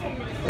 Oh,